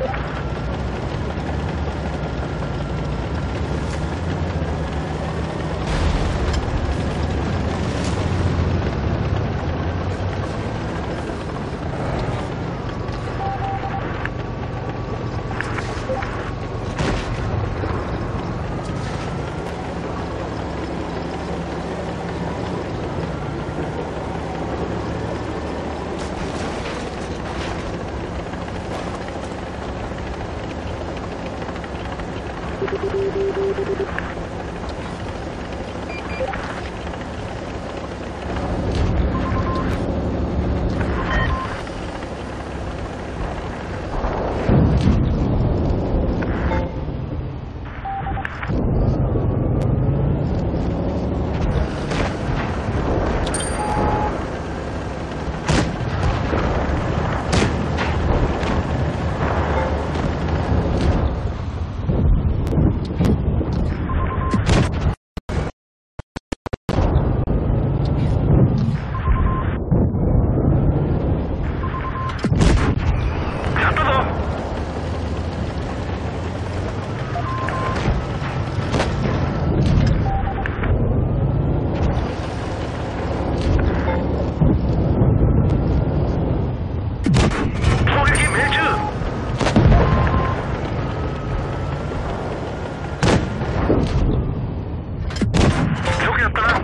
Yeah. buenas tardes.